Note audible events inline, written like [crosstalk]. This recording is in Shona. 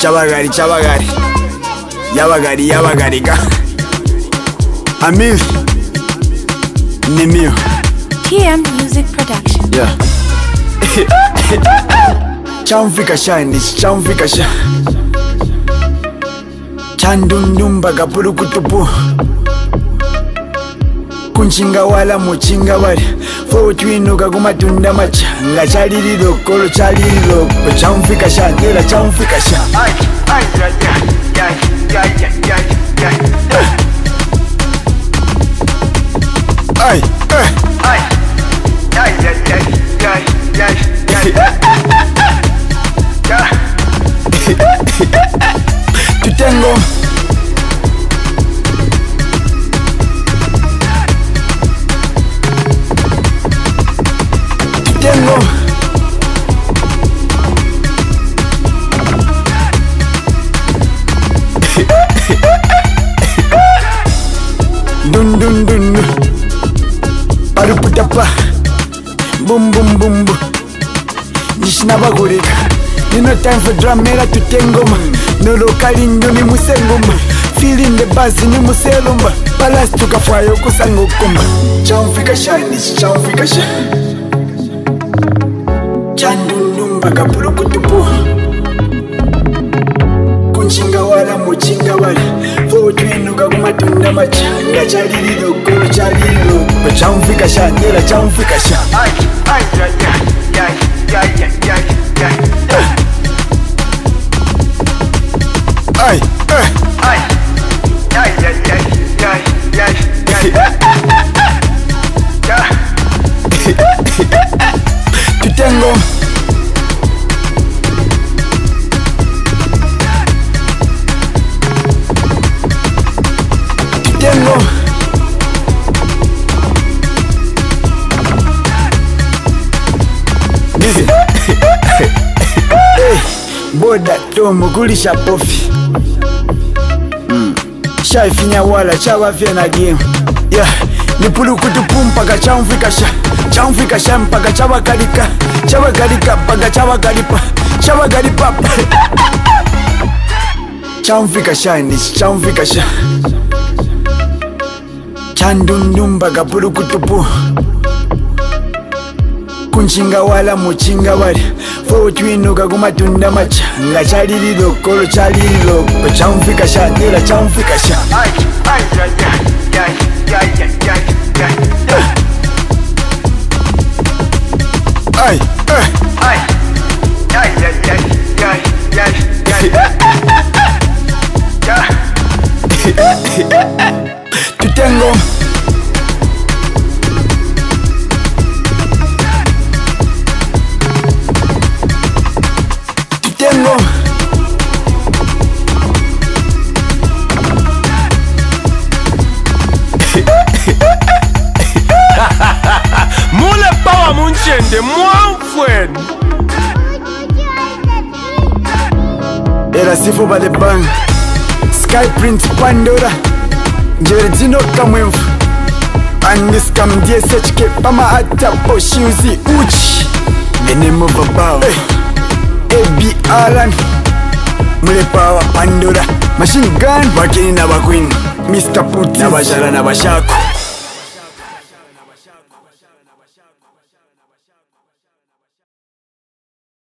cyabagari cyabagari yabagari yabagari ga amir ni mio PM Music Production yeah [laughs] chamvika shani chamvika sha chandundumba kutupu mucinga wala mucinga wali fowetwinuka kumatunda maca ngacalili lokolo calili loko camfikasha ela camfikasha yeah, yeah, yeah, yeah, yeah, yeah. go. dun dun dun dun. Paruputapa. Boom boom boom boom. Nishinabagore. You no time for drama to tango. No local in no ni musengumba. Feeling the buzz in no muselumba. Palace to kafwayo kusangokumba. Chao fika shine, chao fika shine chandundumbakapulukutupuha kunchinga wala muchinga wala potwinuka kumatunda machanga chaliliro kulu chaliliro chamfika shanela chamfika shan boda tomukulisha pofi mm. shaifinya wala chavafya na game yeah. nipulukutupu mpaka chamvikasha chamvikasha mpaka chavakalika chavakalika mpaka chavakalipa chavakalipa [laughs] chamvikasha nichi chamvikasha chandundumba kapulukutupu kunchinga wala muchinga wali fotwinuka kumatunda macha ngachaliri lokolo chaliri loko chamfika sha nera chamfika sha ay, ay, ay, ay. Shende Mwamfwen Era sifo ba de bang Sky print Pandora Njeredino kamwemfu Andiska mdiye sechke Pama hata po shiuzi uchi Enemo babao Ebi eh. Alan Mule power Pandora Machine gun Bakini na bakwini Mr. Putin Nabashara nabashaku